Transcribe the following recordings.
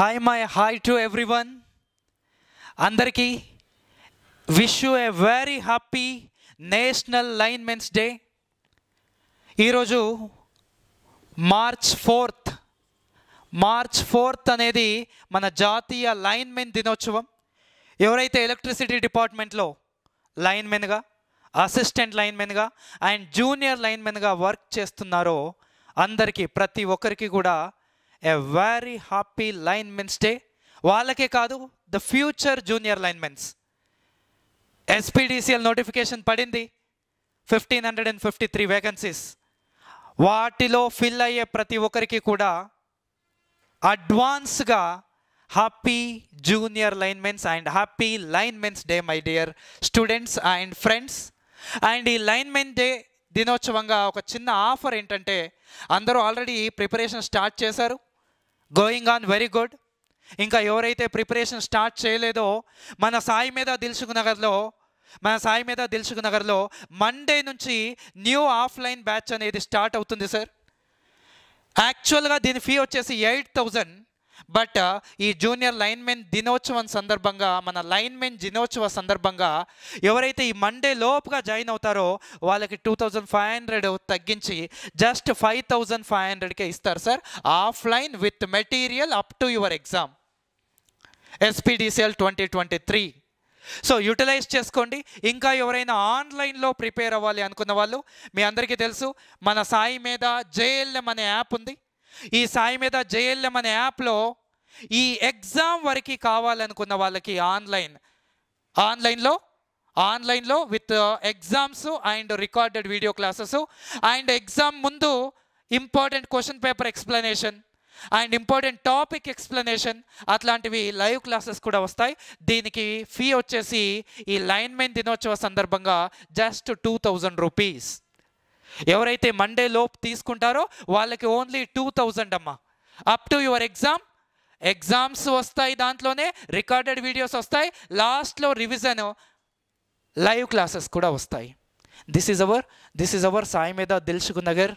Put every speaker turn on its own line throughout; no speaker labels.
Hi my hi to everyone అందరికీ wish you a very happy national line men's day ఈరోజు March fourth March fourth అనేది మన జాతీయ లైన్మెన్ దినోత్సవం. ఎవరైతే ఎలక్ట్రిసిటీ డిపార్ట్మెంట్లో లైన్మెన్గా అసిస్టెంట్ లైన్మెన్గా అండ్ జూనియర్ లైన్మెన్గా వర్క్ చేస్తున్నారో అందరికీ ప్రతి ఒక్కరికి కూడా a very happy linemen's day వాళ్ళకే కాదు the future junior linemen's SPDCL notification పడింది fifteen hundred and fifty three vacancies వాటిలో ఫిల్ అయ్యే ప్రతి ఒక్కరికి కూడా అడ్వాన్స్గా happy junior linemen's and happy linemen's day my dear students and friends and ఈ లైన్మెన్ డే దినోత్సవంగా ఒక చిన్న ఆఫర్ ఏంటంటే అందరూ ఆల్రెడీ ప్రిపరేషన్ స్టార్ట్ చేశారు. గోయింగ్ ఆన్ వెరీ గుడ్ ఇంకా ఎవరైతే ప్రిపరేషన్ స్టార్ట్ చేయలేదో మన సాయి మీద దిల్సుఖ్ నగర్లో మన సాయి మీద దిల్సుఖ్ నగర్లో మండే నుంచి న్యూ ఆఫ్లైన్ బ్యాచ్ అనేది స్టార్ట్ అవుతుంది సార్ యాక్చువల్గా దీని ఫీ వచ్చేసి ఎయిట్ థౌజండ్ బట్ uh, ఈ జూనియర్ లైన్మెన్ దినోత్సవం సందర్భంగా మన లైన్మెన్ దినోత్సవ సందర్భంగా ఎవరైతే ఈ మండే లోపుగా జాయిన్ అవుతారో వాళ్ళకి టూ థౌజండ్ ఫైవ్ హండ్రెడ్ తగ్గించి జస్ట్ ఫైవ్ థౌజండ్ ఫైవ్ హండ్రెడ్కే ఇస్తారు sir offline with material up to your exam SPDCL twenty twenty three so utilize చేసుకోండి. ఇంకా ఎవరైనా ఆన్లైన్లో ప్రిపేర్ అవ్వాలి అనుకున్న వాళ్ళు మీ అందరికీ తెలుసు మన సాయి మీద జేఎల్ఎం అనే యాప్ ఉంది. ఈ సాయి మీద జేఎల్ఎం అనే యాప్లో ఈ ఎగ్జామ్ వరకు కావాలనుకున్న వాళ్ళకి ఆన్లైన్ ఆన్లైన్లో ఆన్లైన్లో with exams and recorded video classes and exam ముందు important question paper explanation and important topic explanation అట్లాంటివి లైవ్ క్లాసెస్ కూడా వస్తాయి. దీనికి ఫీ వచ్చేసి ఈ లైన్మెన్ దినోత్సవ సందర్భంగా జస్ట్ టూ థౌజండ్ రూపీస్. ఎవరైతే మండే లోపు తీసుకుంటారో వాళ్ళకి ఓన్లీ టూ థౌజండ్ అమ్మా. Up to your exam exams వస్తాయి దాంట్లోనే రికార్డెడ్ వీడియోస్ వస్తాయి. లాస్ట్లో రివిజన్ లైవ్ క్లాసెస్ కూడా వస్తాయి. This is our this is our Sai Medha Dilsukhnagar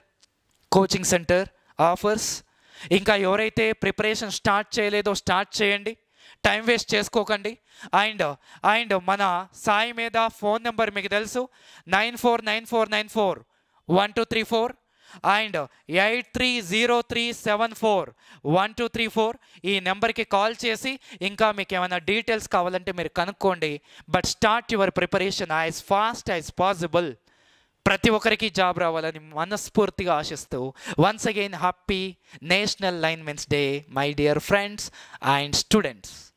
coaching centre offers ఇంకా ఎవరైతే ప్రిపరేషన్ స్టార్ట్ చేయలేదో స్టార్ట్ చేయండి. టైం వేస్ట్ చేసుకోకండి. అండ్ అండ్ మన సాయి మీద ఫోన్ నెంబర్ మీకు తెలుసు. Nine four nine four nine four one two three four and eight three zero three seven four one two three four ఈ నెంబర్కి కాల్ చేసి ఇంకా మీకు ఏమైనా డీటెయిల్స్ కావాలంటే మీరు కనుక్కోండి. But start your preparation as fast as possible ప్రతి ఒక్కరికి జాబ్ రావాలని మనస్ఫూర్తిగా ఆశిస్తూ once again happy national linemen's day my dear friends and students